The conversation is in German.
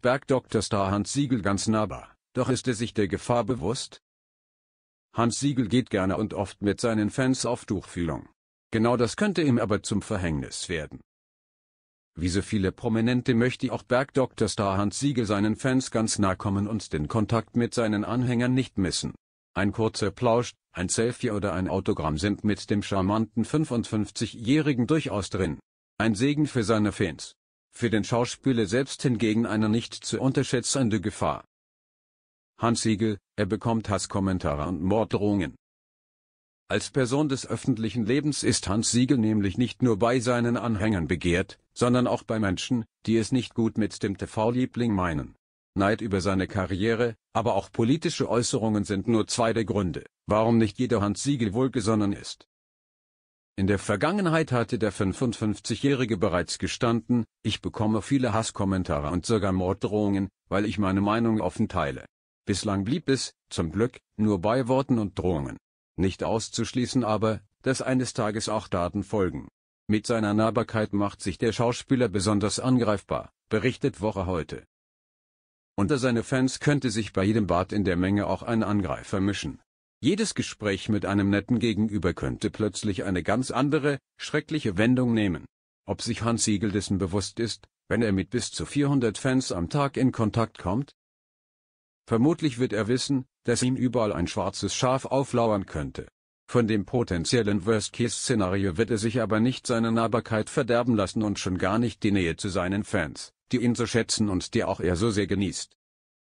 Bergdoktor-Star Hans Siegel ganz nahbar, doch ist er sich der Gefahr bewusst? Hans Siegel geht gerne und oft mit seinen Fans auf Tuchfühlung. Genau das könnte ihm aber zum Verhängnis werden. Wie so viele Prominente möchte auch Bergdoktor-Star Hans Siegel seinen Fans ganz nah kommen und den Kontakt mit seinen Anhängern nicht missen. Ein kurzer Plausch, ein Selfie oder ein Autogramm sind mit dem charmanten 55-Jährigen durchaus drin. Ein Segen für seine Fans. Für den Schauspieler selbst hingegen eine nicht zu unterschätzende Gefahr. Hans Siegel, er bekommt Hasskommentare und Morddrohungen. Als Person des öffentlichen Lebens ist Hans Siegel nämlich nicht nur bei seinen Anhängern begehrt, sondern auch bei Menschen, die es nicht gut mit dem TV-Liebling meinen. Neid über seine Karriere, aber auch politische Äußerungen sind nur zwei der Gründe, warum nicht jeder Hans Siegel wohlgesonnen ist. In der Vergangenheit hatte der 55-Jährige bereits gestanden, ich bekomme viele Hasskommentare und sogar Morddrohungen, weil ich meine Meinung offen teile. Bislang blieb es, zum Glück, nur bei Worten und Drohungen. Nicht auszuschließen aber, dass eines Tages auch Daten folgen. Mit seiner Nahbarkeit macht sich der Schauspieler besonders angreifbar, berichtet Woche heute. Unter seine Fans könnte sich bei jedem Bad in der Menge auch ein Angreifer mischen. Jedes Gespräch mit einem netten Gegenüber könnte plötzlich eine ganz andere, schreckliche Wendung nehmen. Ob sich Hans Siegel dessen bewusst ist, wenn er mit bis zu 400 Fans am Tag in Kontakt kommt? Vermutlich wird er wissen, dass ihm überall ein schwarzes Schaf auflauern könnte. Von dem potenziellen Worst-Case-Szenario wird er sich aber nicht seine Nahbarkeit verderben lassen und schon gar nicht die Nähe zu seinen Fans, die ihn so schätzen und die auch er so sehr genießt.